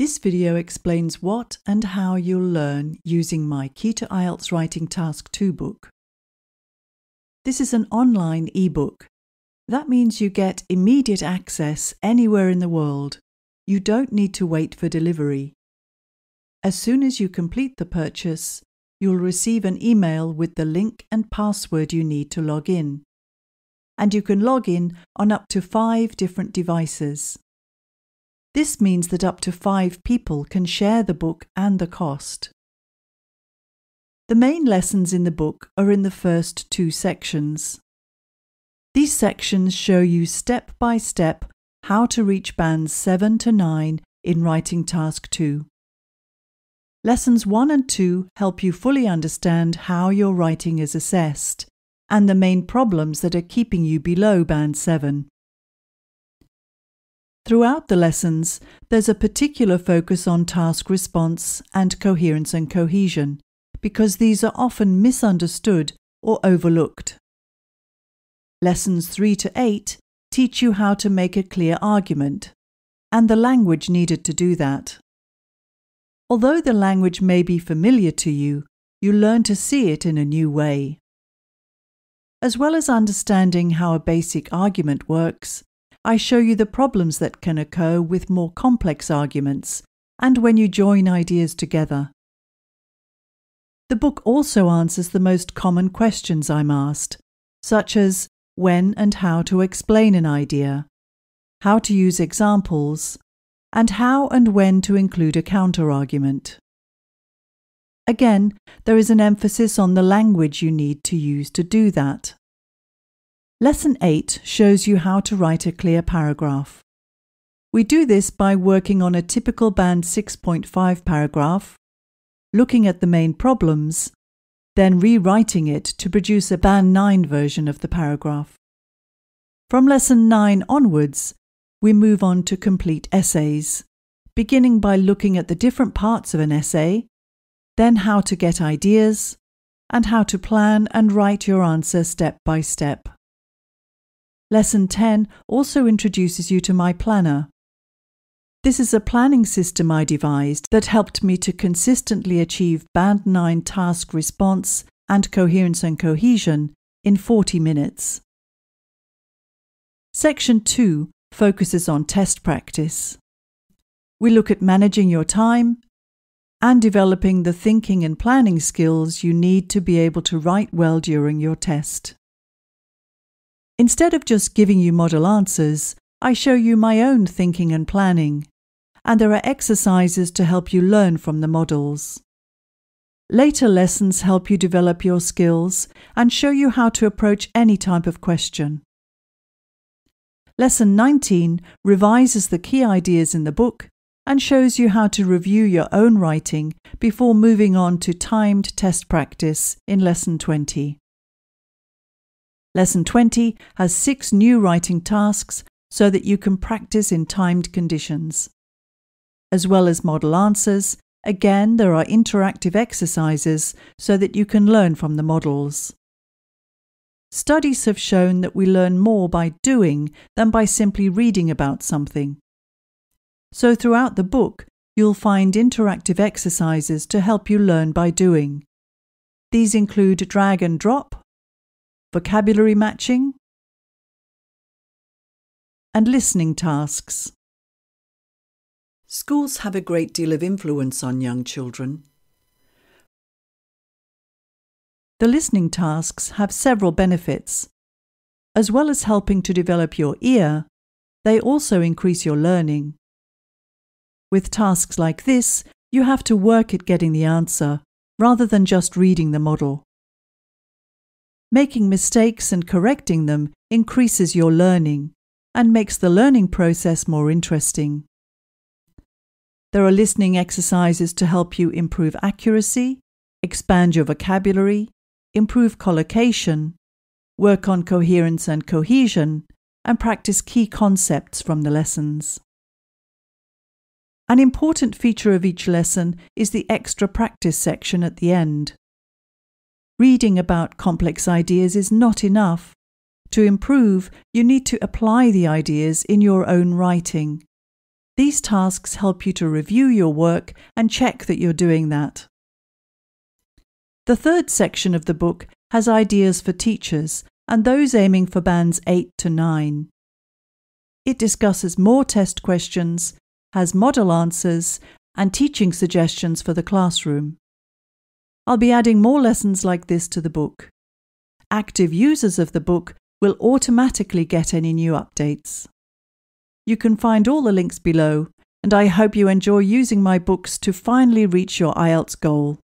This video explains what and how you'll learn using my Key to IELTS Writing Task 2 book. This is an online ebook. That means you get immediate access anywhere in the world. You don't need to wait for delivery. As soon as you complete the purchase, you'll receive an email with the link and password you need to log in. And you can log in on up to five different devices. This means that up to five people can share the book and the cost. The main lessons in the book are in the first two sections. These sections show you step by step how to reach bands 7 to 9 in Writing Task 2. Lessons 1 and 2 help you fully understand how your writing is assessed and the main problems that are keeping you below Band 7. Throughout the lessons, there's a particular focus on task response and coherence and cohesion, because these are often misunderstood or overlooked. Lessons 3 to 8 teach you how to make a clear argument, and the language needed to do that. Although the language may be familiar to you, you learn to see it in a new way. As well as understanding how a basic argument works, I show you the problems that can occur with more complex arguments and when you join ideas together. The book also answers the most common questions I'm asked, such as when and how to explain an idea, how to use examples, and how and when to include a counterargument. Again, there is an emphasis on the language you need to use to do that. Lesson 8 shows you how to write a clear paragraph. We do this by working on a typical Band 6.5 paragraph, looking at the main problems, then rewriting it to produce a Band 9 version of the paragraph. From Lesson 9 onwards, we move on to complete essays, beginning by looking at the different parts of an essay, then how to get ideas, and how to plan and write your answer step by step. Lesson 10 also introduces you to my planner. This is a planning system I devised that helped me to consistently achieve Band 9 task response and coherence and cohesion in 40 minutes. Section 2 focuses on test practice. We look at managing your time and developing the thinking and planning skills you need to be able to write well during your test. Instead of just giving you model answers, I show you my own thinking and planning, and there are exercises to help you learn from the models. Later lessons help you develop your skills and show you how to approach any type of question. Lesson 19 revises the key ideas in the book and shows you how to review your own writing before moving on to timed test practice in Lesson 20. Lesson 20 has six new writing tasks so that you can practice in timed conditions. As well as model answers, again, there are interactive exercises so that you can learn from the models. Studies have shown that we learn more by doing than by simply reading about something. So, throughout the book, you'll find interactive exercises to help you learn by doing. These include drag and drop, vocabulary matching, and listening tasks. Schools have a great deal of influence on young children. The listening tasks have several benefits. As well as helping to develop your ear, they also increase your learning. With tasks like this, you have to work at getting the answer rather than just reading the model. Making mistakes and correcting them increases your learning and makes the learning process more interesting. There are listening exercises to help you improve accuracy, expand your vocabulary, improve collocation, work on coherence and cohesion, and practice key concepts from the lessons. An important feature of each lesson is the extra practice section at the end. Reading about complex ideas is not enough. To improve, you need to apply the ideas in your own writing. These tasks help you to review your work and check that you're doing that. The third section of the book has ideas for teachers and those aiming for bands 8 to 9. It discusses more test questions, has model answers, and teaching suggestions for the classroom. I'll be adding more lessons like this to the book. Active users of the book will automatically get any new updates. You can find all the links below, and I hope you enjoy using my books to finally reach your IELTS goal.